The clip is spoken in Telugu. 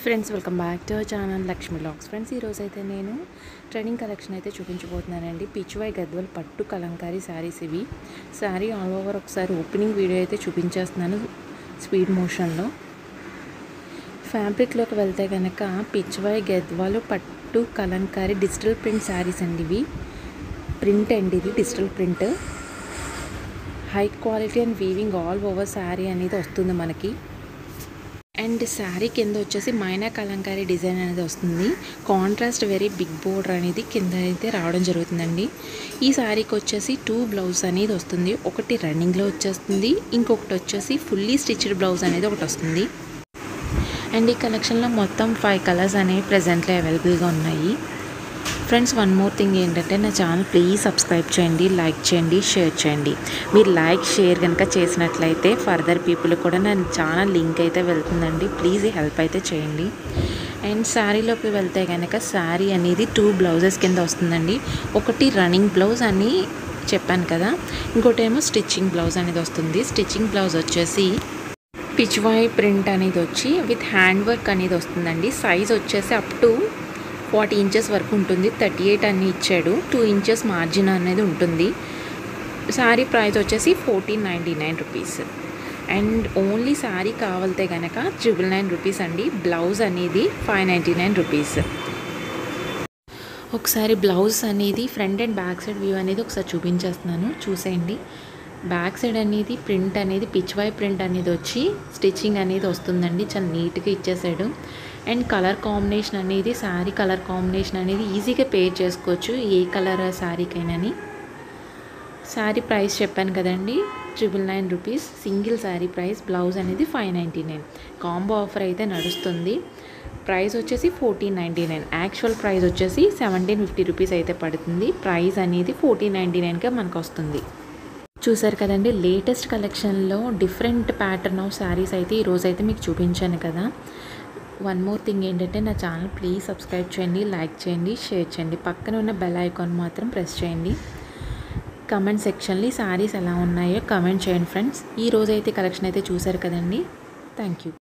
Friends welcome back to channel Lakshmi lakhs friends ఈరోజు అయితే నేను ట్రెండింగ్ కలెక్షన్ అయితే చూపించబోతున్నానండి. పిచ్వై గద్వల్ పట్టు కలంకారీ శారీస్ ఇవి. శారీ ఆల్ ఓవర్ ఒకసారి ఓపెనింగ్ వీడియో అయితే చూపించేస్తున్నాను స్పీడ్ మోషన్లో ఫ్యాబ్రిక్లోకి వెళ్తే కనుక పిచ్వై గద్వాలు పట్టు కలంకారీ డిజిటల్ ప్రింట్ శారీస్ అండి ఇవి. ప్రింట్ అండి ఇది digital print high quality and weaving all over sari అనేది వస్తుంది మనకి. అండ్ శారీ కింద వచ్చేసి మైనా కలంకారీ డిజైన్ అనేది వస్తుంది. కాంట్రాస్ట్ వెరీ బిగ్ బోర్డర్ అనేది కింద అయితే రావడం జరుగుతుందండి. ఈ శారీకి వచ్చేసి టూ బ్లౌజ్ అనేది వస్తుంది. ఒకటి రన్నింగ్లో వచ్చేస్తుంది. ఇంకొకటి వచ్చేసి ఫుల్లీ స్టిచ్డ్ బ్లౌజ్ అనేది ఒకటి వస్తుంది. అండ్ ఈ కలెక్షన్లో మొత్తం ఫైవ్ కలర్స్ అనేవి ప్రజెంట్లో అవైలబుల్గా ఉన్నాయి. ఫ్రెండ్స్ వన్ మోర్ థింగ్ ఏంటంటే నా ఛానల్ ప్లీజ్ సబ్స్క్రైబ్ చేయండి లైక్ చేయండి షేర్ చేయండి. మీరు లైక్ షేర్ కనుక చేసినట్లయితే ఫర్దర్ పీపుల్ కూడా నా ఛానల్ లింక్ అయితే వెళ్తుందండి. ప్లీజ్ హెల్ప్ అయితే చేయండి. అండ్ శారీలోకి వెళ్తే కనుక శారీ అనేది టూ బ్లౌజెస్ కింద వస్తుందండి. ఒకటి రన్నింగ్ బ్లౌజ్ అని చెప్పాను కదా ఇంకోటి ఏమో స్టిచ్చింగ్ బ్లౌజ్ అనేది వస్తుంది. స్టిచ్చింగ్ బ్లౌజ్ వచ్చేసి పిచ్వాయ్ ప్రింట్ అనేది వచ్చి విత్ హ్యాండ్ వర్క్ అనేది వస్తుందండి. సైజ్ వచ్చేసి అప్ టు ఫార్టీ ఇంచెస్ వరకు ఉంటుంది. థర్టీ ఎయిట్ అని ఇచ్చాడు. టూ ఇంచెస్ మార్జిన్ అనేది ఉంటుంది. శారీ ప్రైస్ వచ్చేసి fourteen ninety nine rupees. And only sari కావాలితే కనుక ట్రిపుల్ నైన్ రూపీస్ అండి. బ్లౌజ్ అనేది ఫైవ్ నైంటీ నైన్ రూపీస్. ఒకసారి బ్లౌజ్ అనేది front and back side view అనేది ఒకసారి చూపించేస్తున్నాను. చూసేయండి. బ్యాక్ సైడ్ అనేది ప్రింట్ అనేది పిచ్వాయ్ ప్రింట్ అనేది వచ్చి స్టిచ్చింగ్ అనేది వస్తుందండి. చాలా నీట్గా ఇచ్చేసాడు. అండ్ కలర్ కాంబినేషన్ అనేది శారీ కలర్ కాంబినేషన్ అనేది ఈజీగా పేర్ చేసుకోవచ్చు ఏ కలర్ శారీకైనాని. శారీ ప్రైస్ చెప్పాను కదండి triple nine rupees. Single sari price blouse అనేది five ninety nine. Combo offer అయితే నడుస్తుంది. ప్రైస్ వచ్చేసి fourteen ninety nine. Actual price వచ్చేసి సెవెంటీన్ ఫిఫ్టీ రూపీస్ అయితే పడుతుంది. ప్రైస్ అనేది ఫోర్టీన్ నైంటీ నైన్గా మనకు వస్తుంది చూసారు కదండి లేటెస్ట్ కలెక్షన్లో డిఫరెంట్ ప్యాటర్న్ ఆఫ్ శారీస్ అయితే ఈరోజు అయితే మీకు చూపించాను కదా. వన్ మోర్ థింగ్ ఏంటంటే నా ఛానల్ ప్లీజ్ సబ్స్క్రైబ్ చేయండి లైక్ చేయండి షేర్ చేయండి. పక్కన ఉన్న బెల్ ఐకాన్ మాత్రం ప్రెస్ చేయండి. కమెంట్ సెక్షన్లో ఈ శారీస్ ఎలా ఉన్నాయో కమెంట్ చేయండి ఫ్రెండ్స్. ఈ రోజు అయితే కలెక్షన్ అయితే చూసారు కదండి. Thank you